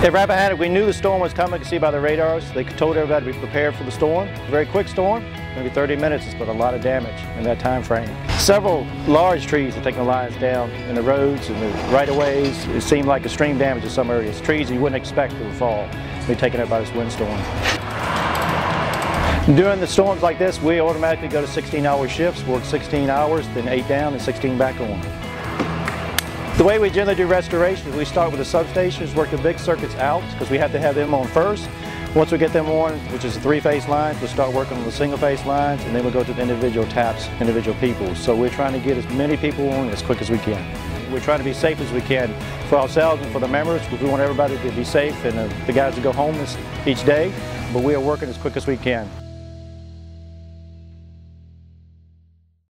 At Rappahannock, we knew the storm was coming, could see by the radars. They told everybody to be prepared for the storm. A very quick storm, maybe 30 minutes, but a lot of damage in that time frame. Several large trees have taken lines down in the roads and the right-of-ways. It seemed like extreme damage in some areas. Trees you wouldn't expect to fall be taken out by this windstorm. During the storms like this, we automatically go to 16-hour shifts, work 16 hours, then 8 down and 16 back on. The way we generally do restoration is we start with the substations, work the big circuits out because we have to have them on first. Once we get them on, which is the three-phase lines, we'll start working on the single-phase lines and then we'll go to the individual taps, individual people. So we're trying to get as many people on as quick as we can. We're trying to be safe as we can for ourselves and for the members. Because we want everybody to be safe and uh, the guys to go home each day, but we are working as quick as we can.